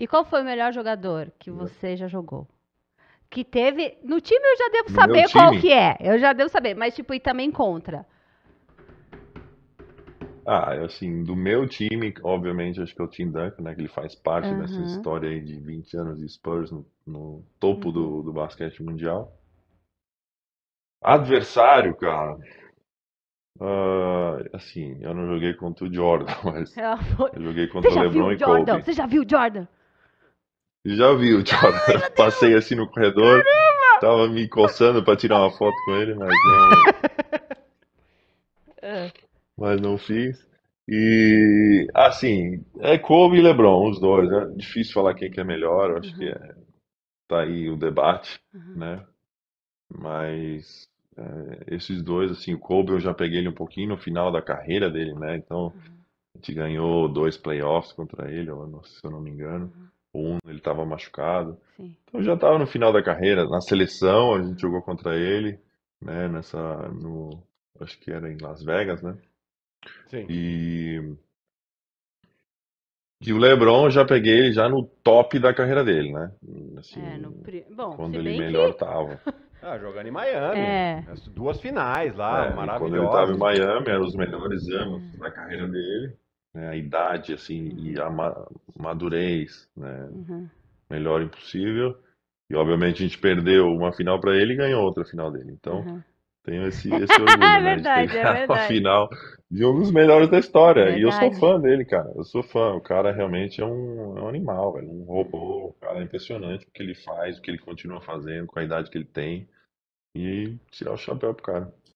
E qual foi o melhor jogador que você já jogou? Que teve. No time eu já devo saber qual que é. Eu já devo saber, mas tipo, e também contra. Ah, assim, do meu time, obviamente, acho que é o Tim Duncan, né? Que ele faz parte dessa Aham. história aí de 20 anos de Spurs no, no topo do, do basquete mundial. Adversário, cara. ah, assim, eu não joguei contra o Jordan, mas foi- eu joguei contra o LeBron e Jordan? Kobe. Você já viu o Jordan? Já vi o Jordan. Passei assim no corredor, tava me coçando pra tirar uma foto com ele, mas não, É. mas não fiz. E assim, é Kobe e LeBron, os dois. É difícil falar quem que é melhor, eu acho que é, tá aí o debate, Uhum. né? Mas é, esses dois, assim, o Kobe eu já peguei ele um pouquinho no final da carreira dele, né? Então a gente ganhou dois playoffs contra ele, se eu não me engano. Um ele estava machucado. Sim. Então já estava no final da carreira. Na seleção a gente jogou contra ele, né? Nessa, no, acho que era em Las Vegas, né? Sim. E, e o LeBron eu já peguei ele já no top da carreira dele, né? Assim, É, no pri... Bom, quando se ele bem melhor que... tava. Ah, jogando em Miami. É. As duas finais lá, É, e quando ele estava em. Miami, eram os melhores anos da carreira dele, né? A idade, assim, e a ma- madurez, né? Uhum. Melhor impossível. E obviamente a gente perdeu uma final para ele e ganhou outra final dele. Então Uhum. tenho esse, esse orgulho, né? De verdade, é pegar uma verdade. final de um dos melhores da história. E eu sou fã dele, cara. Eu sou fã. O cara realmente é um, é um animal, velho. Um robô. O cara é impressionante o que ele faz, o que ele continua fazendo, com a idade que ele tem. E tirar o chapéu pro cara.